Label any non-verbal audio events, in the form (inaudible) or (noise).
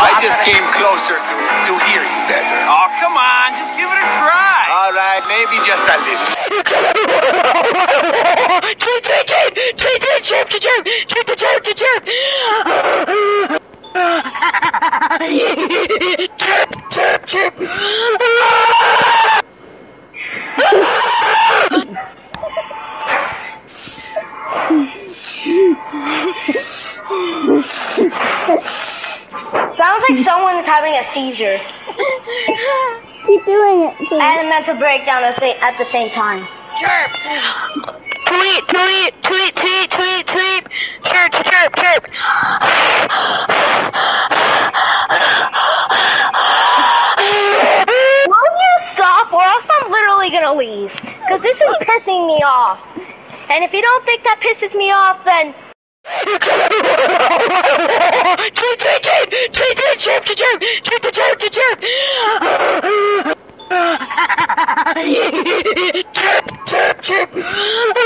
I just came closer to, to hear you better. Oh, come on, just give it a try. All right, maybe just a little. Chirp, chirp, chirp, having a seizure (laughs) Keep doing it. please. and a mental breakdown at the same, at the same time. Chirp. Tweet, tweet, tweet, tweet, tweet, tweet. Chirp, chirp, chirp. Will you stop or else I'm literally gonna leave? Because this is pissing me off. And if you don't think that pisses me off, then jump, to jump, jump, to jump, to jump. jump, jump, jump.